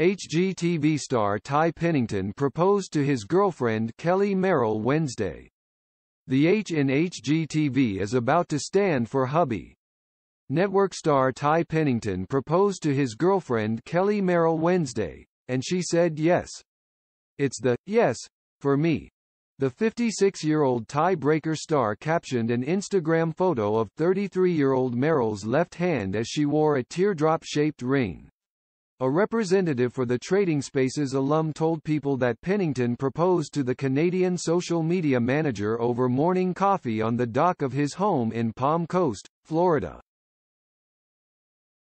HGTV star Ty Pennington proposed to his girlfriend Kellee Merrell Wednesday. The H in HGTV is about to stand for hubby. Network star Ty Pennington proposed to his girlfriend Kellee Merrell Wednesday, and she said yes. It's the yes for me. The 56-year-old Ty Breaker star captioned an Instagram photo of 33-year-old Merrell's left hand as she wore a teardrop-shaped ring. A representative for the Trading Spaces alum told People that Pennington proposed to the Canadian social media manager over morning coffee on the dock of his home in Palm Coast, Florida.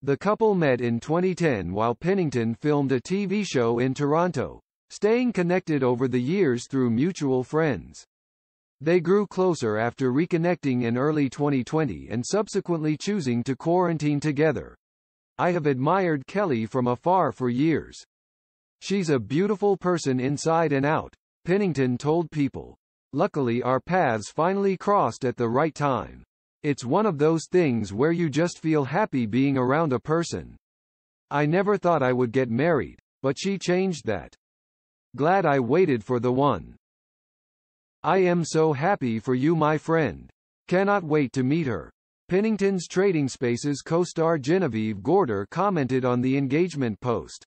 The couple met in 2010 while Pennington filmed a TV show in Toronto, staying connected over the years through mutual friends. They grew closer after reconnecting in early 2020 and subsequently choosing to quarantine together. I have admired Kellee from afar for years. She's a beautiful person inside and out, Pennington told People. Luckily our paths finally crossed at the right time. It's one of those things where you just feel happy being around a person. I never thought I would get married, but she changed that. Glad I waited for the one. I am so happy for you my friend. Cannot wait to meet her. Pennington's Trading Spaces co-star Genevieve Gorder commented on the engagement post.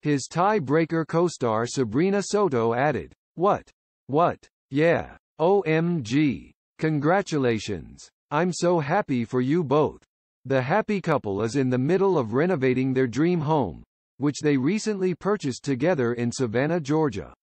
His Ty Breaker co-star Sabrina Soto added, What? What? Yeah. OMG. Congratulations. I'm so happy for you both. The happy couple is in the middle of renovating their dream home, which they recently purchased together in Savannah, Georgia.